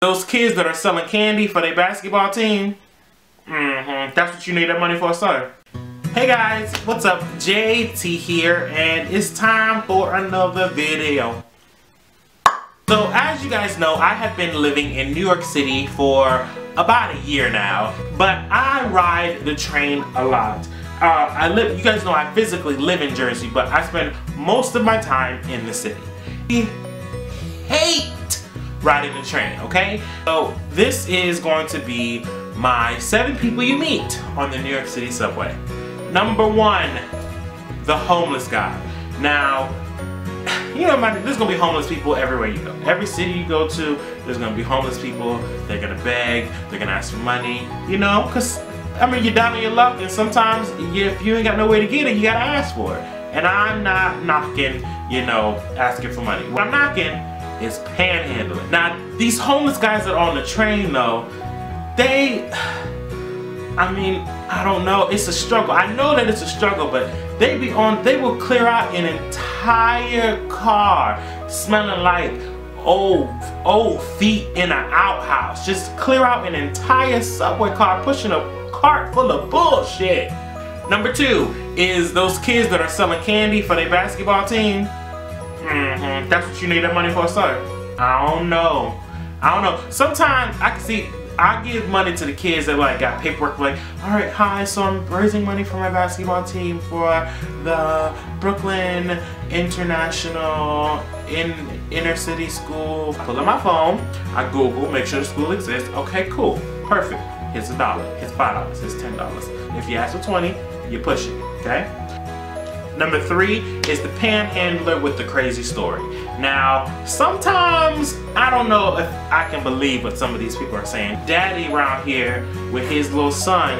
Those kids that are selling candy for their basketball team, mm-hmm, that's what you need that money for, sir. Hey guys, what's up? JT here, and it's time for another video. So as you guys know, I have been living in New York City for about a year now, but I ride the train a lot. Uh, I live, you guys know I physically live in Jersey, but I spend most of my time in the city. Hate riding the train, okay? So this is going to be my seven people you meet on the New York City subway. Number one, the homeless guy. Now, you know, there's gonna be homeless people everywhere you go. Every city you go to, there's gonna be homeless people. They're gonna beg, they're gonna ask for money, you know, cause I mean, you're down on your luck and sometimes you, if you ain't got no way to get it, you gotta ask for it. And I'm not knocking, you know, asking for money. What I'm knocking is panhandling. Now, these homeless guys that are on the train though, they, I mean, I don't know, it's a struggle. I know that it's a struggle, but they be on, they will clear out an entire car smelling like old, old feet in an outhouse. Just clear out an entire subway car pushing a cart full of bullshit. Number two is those kids that are selling candy for their basketball team. Mm-hmm. That's what you need that money for, sir. I don't know. I don't know. Sometimes I can see I give money to the kids that like got paperwork like, all right, hi, so I'm raising money for my basketball team for the Brooklyn International in Inner City School. I pull up my phone, I Google, make sure the school exists. Okay, cool, perfect. Here's a dollar, here's five dollars, here's ten dollars. If you ask for 20, you push it, okay? Number three is the panhandler with the crazy story. Now, sometimes I don't know if I can believe what some of these people are saying. Daddy around here with his little son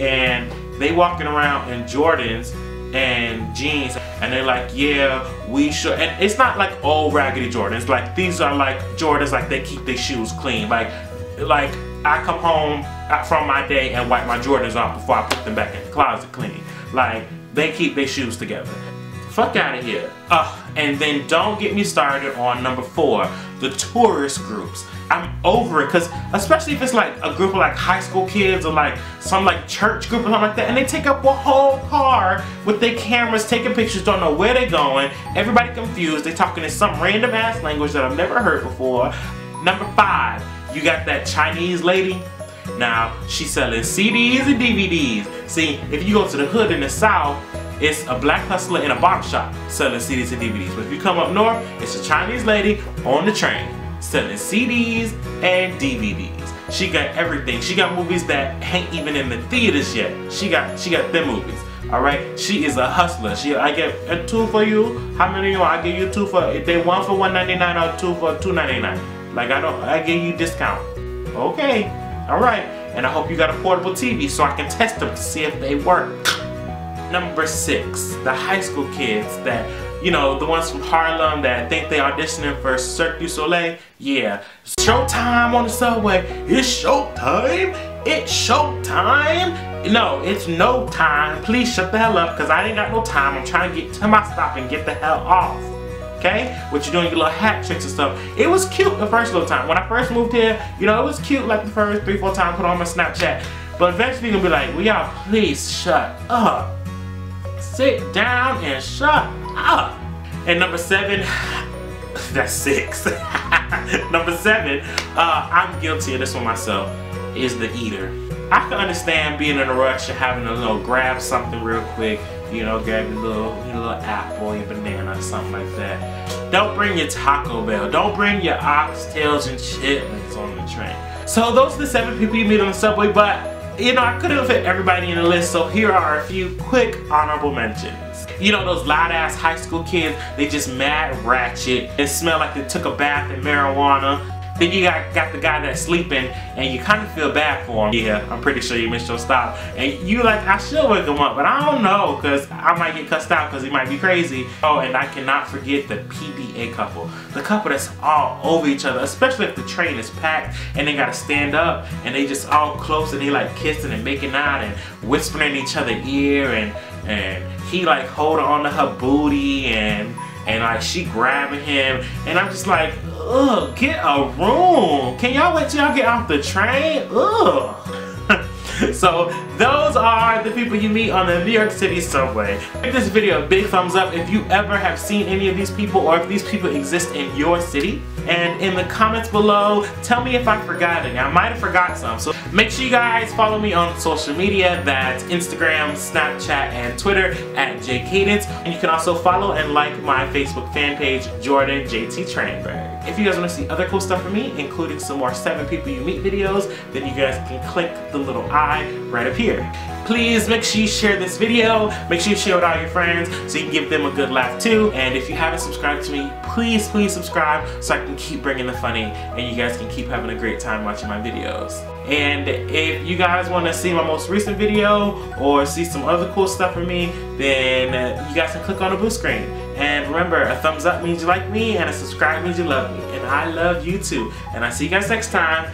and they walking around in Jordans and jeans and they're like yeah we should and it's not like old raggedy Jordans like these are like Jordans like they keep their shoes clean like like I come home uh, from my day and wipe my Jordans off before I put them back in the closet clean like they keep their shoes together. Fuck out of here. And then don't get me started on number four, the tourist groups. I'm over it because especially if it's like a group of like high school kids or like some like church group or something like that and they take up a whole car with their cameras taking pictures, don't know where they're going, everybody confused, they talking in some random ass language that I've never heard before. Number five, you got that Chinese lady now, she's selling CDs and DVDs. See, if you go to the hood in the South, it's a black hustler in a barbershop selling CDs and DVDs. But if you come up north, it's a Chinese lady on the train selling CDs and DVDs. She got everything. She got movies that ain't even in the theaters yet. She got she got them movies. All right, she is a hustler. She, I get a two for you. How many you? want? I give you two for. If they one for one ninety nine or two for two ninety nine. Like I don't, I give you discount. Okay. Alright, and I hope you got a portable TV so I can test them to see if they work. Number six, the high school kids that, you know, the ones from Harlem that think they auditioning for Cirque du Soleil. Yeah, showtime on the subway. It's showtime. It's showtime. No, it's no time. Please shut the hell up because I ain't got no time. I'm trying to get to my stop and get the hell off okay? What you're doing your little hat tricks and stuff. It was cute the first little time. When I first moved here, you know, it was cute like the first three, four times put on my Snapchat. But eventually you're gonna be like, will y'all please shut up. Sit down and shut up. And number seven, that's six. number seven, uh, I'm guilty of this one myself, is the eater. I can understand being in a rush and having to you know, grab something real quick, you know, grab your little, your little apple, your banana, something like that. Don't bring your Taco Bell. Don't bring your oxtails and chitlins on the train. So those are the seven people you meet on the subway, but you know, I couldn't fit everybody in the list, so here are a few quick honorable mentions. You know those loud ass high school kids, they just mad ratchet and smell like they took a bath in marijuana then you got, got the guy that's sleeping and you kind of feel bad for him. Yeah, I'm pretty sure you missed your stop. And you like, I should wake him up, but I don't know because I might get cussed out because he might be crazy. Oh, and I cannot forget the PDA couple. The couple that's all over each other, especially if the train is packed and they gotta stand up and they just all close and they like kissing and making out and whispering in each other ear and, and he like holding on to her booty and and like she grabbing him and I'm just like, ugh, get a room. Can y'all let y'all get off the train? Ugh. so those are the people you meet on the New York City subway. Give this video a big thumbs up if you ever have seen any of these people or if these people exist in your city. And in the comments below, tell me if I forgot any. I might have forgot some. So make sure you guys follow me on social media. That's Instagram, Snapchat, and Twitter at JaiKadence. And you can also follow and like my Facebook fan page, Jordan JT Tranberg. If you guys want to see other cool stuff from me, including some more 7 People You Meet videos, then you guys can click the little eye right up here. Please make sure you share this video, make sure you share it with all your friends so you can give them a good laugh too. And if you haven't subscribed to me, please, please subscribe so I can keep bringing the funny and you guys can keep having a great time watching my videos. And if you guys want to see my most recent video or see some other cool stuff from me, then you guys can click on the blue screen. And remember, a thumbs up means you like me and a subscribe means you love me. And I love you too. And I'll see you guys next time.